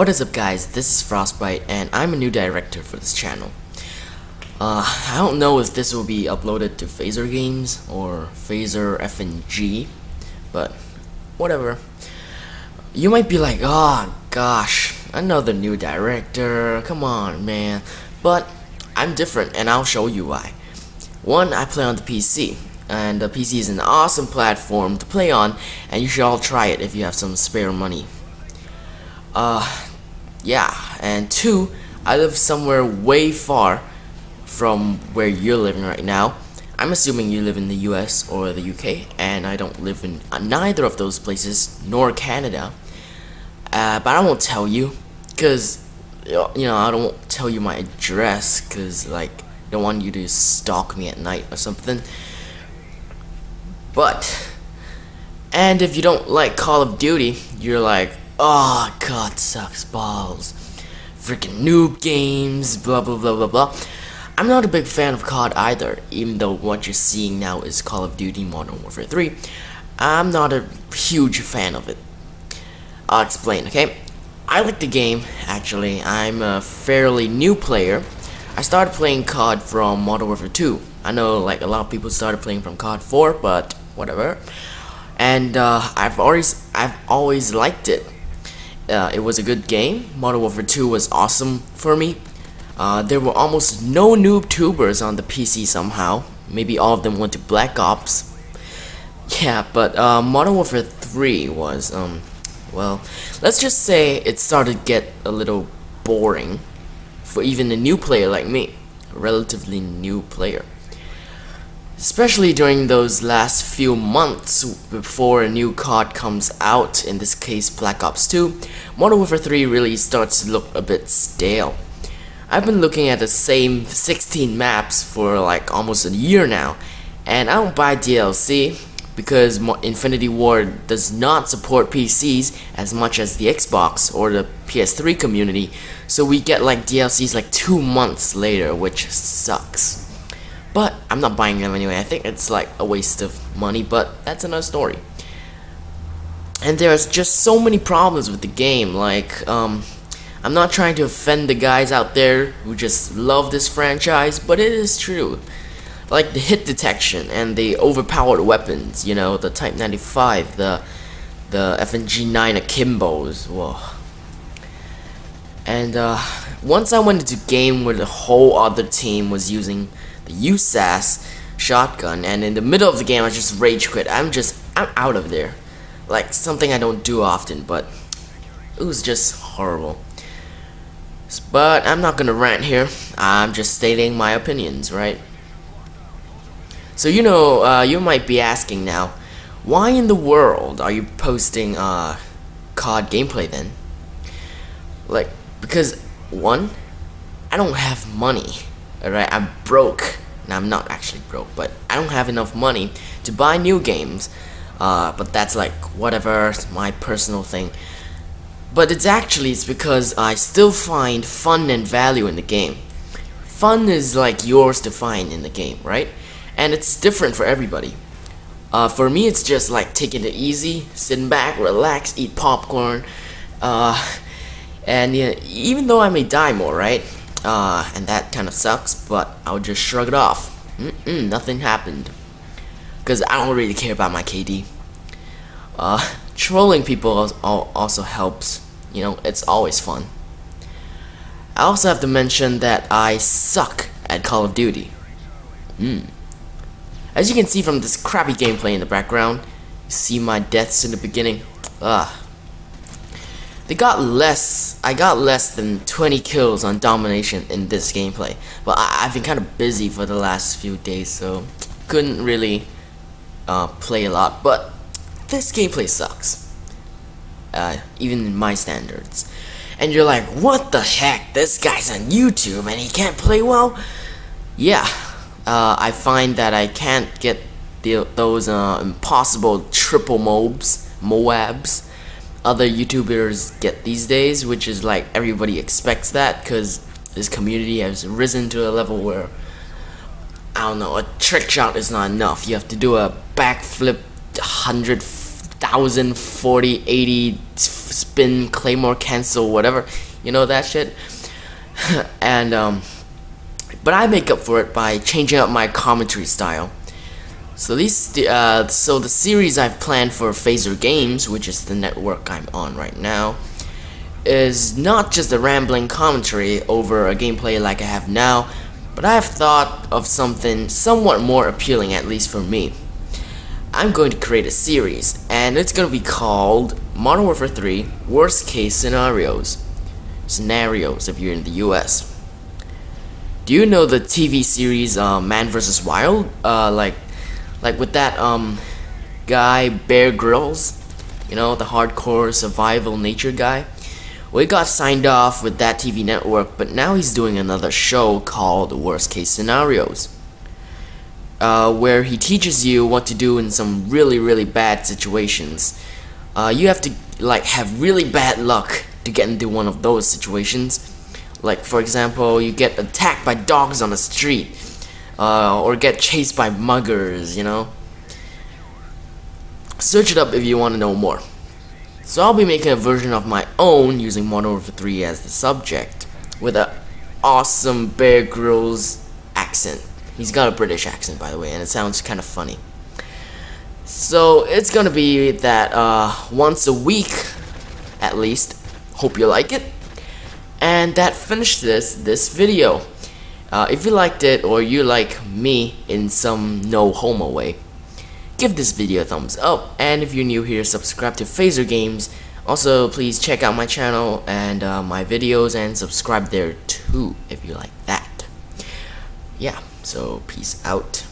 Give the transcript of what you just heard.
What is up guys, this is Frostbyt3 and I'm a new director for this channel. Uh, I don't know if this will be uploaded to Phazer Games or Phazer FNG, but whatever. You might be like, oh gosh, another new director, come on man. But I'm different and I'll show you why. One, I play on the PC, and the PC is an awesome platform to play on, and you should all try it if you have some spare money. Uh, yeah, and two, I live somewhere way far from where you're living right now. I'm assuming you live in the US or the UK, and I don't live in neither of those places, nor Canada. Uh, but I won't tell you, because, you know, I don't tell you my address, because, like, I don't want you to stalk me at night or something. But, and if you don't like Call of Duty, you're like, oh, God sucks balls. Freaking noob games, blah blah blah blah blah. I'm not a big fan of COD either, even though what you're seeing now is Call of Duty Modern Warfare 3. I'm not a huge fan of it. I'll explain, okay? I like the game, actually. I'm a fairly new player. I started playing COD from Modern Warfare 2. I know like a lot of people started playing from COD 4, but whatever. And uh, I've always I've always liked it. Uh, it was a good game. Modern Warfare 2 was awesome for me. Uh, there were almost no noob tubers on the PC somehow. Maybe all of them went to Black Ops. Yeah, but uh, Modern Warfare 3 was, um, well, let's just say it started to get a little boring for even a new player like me, a relatively new player. Especially during those last few months before a new COD comes out, in this case Black Ops 2, Modern Warfare 3 really starts to look a bit stale. I've been looking at the same 16 maps for like almost a year now, and I don't buy DLC because Infinity Ward does not support PCs as much as the Xbox or the PS3 community, so we get like DLCs like two months later, which sucks. But I'm not buying them anyway. I think it's like a waste of money, but that's another story. And there's just so many problems with the game. Like, um, I'm not trying to offend the guys out there who just love this franchise, but it is true. Like the hit detection and the overpowered weapons, you know, the Type 95, the the FMG9 Akimbos, whoa. And uh, once I went into game where the whole other team was using the USAS shotgun and in the middle of the game I just rage quit. I'm just I'm out of there. Like something I don't do often, but it was just horrible. But I'm not gonna rant here. I'm just stating my opinions, right? So you know, uh, you might be asking now, why in the world are you posting uh, COD gameplay then? Like, because one, I don't have money. Alright, I'm broke. Now, I'm not actually broke, but I don't have enough money to buy new games. Uh, but that's like, whatever, my personal thing. But it's actually it's because I still find fun and value in the game. Fun is like yours to find in the game, right? And it's different for everybody. Uh, for me, it's just like taking it easy, sitting back, relax, eat popcorn, uh, and yeah, even though I may die more, right? Uh, and that kind of sucks, but I'll just shrug it off. Mm -mm, nothing happened. Because I don't really care about my KD. Uh, trolling people also helps. You know, it's always fun. I also have to mention that I suck at Call of Duty. Mm. As you can see from this crappy gameplay in the background, you see my deaths in the beginning. Ugh. They got less, I got less than 20 kills on domination in this gameplay. But I, have been kind of busy for the last few days, so couldn't really uh, play a lot. But this gameplay sucks. Uh, even in my standards. And you're like, what the heck? This guy's on YouTube and he can't play well? Yeah, uh, I find that I can't get the, those uh, impossible triple mobs, Moabs, other YouTubers get these days, which is like everybody expects that because this community has risen to a level where I don't know, a trick shot is not enough. You have to do a backflip 100,000, 40, 80, spin, claymore, cancel, whatever. You know that shit. and um, but I make up for it by changing up my commentary style. So these, uh, so the series I've planned for Phazer Games, which is the network I'm on right now, is not just a rambling commentary over a gameplay like I have now, but I have thought of something somewhat more appealing, at least for me. I'm going to create a series, and it's going to be called Modern Warfare 3 Worst Case Scenarios. Scenarios if you're in the US. Do you know the TV series uh, Man vs. Wild? Uh, like, like with that um, guy Bear Grylls, you know, the hardcore survival nature guy. We got signed off with that TV network, but now he's doing another show called Worst Case Scenarios. Uh, where he teaches you what to do in some really, really bad situations. Uh, you have to like have really bad luck to get into one of those situations. Like for example, you get attacked by dogs on the street, uh, or get chased by muggers. You know. Search it up if you want to know more. So I'll be making a version of my own using Modern Warfare 3 as the subject, with an awesome Bear Grylls accent. He's got a British accent, by the way, and it sounds kind of funny. So it's gonna be that uh, once a week, at least. Hope you like it. And that finished this this video. Uh, if you liked it or you like me in some no homo way, give this video a thumbs up. And if you're new here, subscribe to Phazer Games. Also, please check out my channel and uh, my videos and subscribe there too if you like that. Yeah. So, peace out.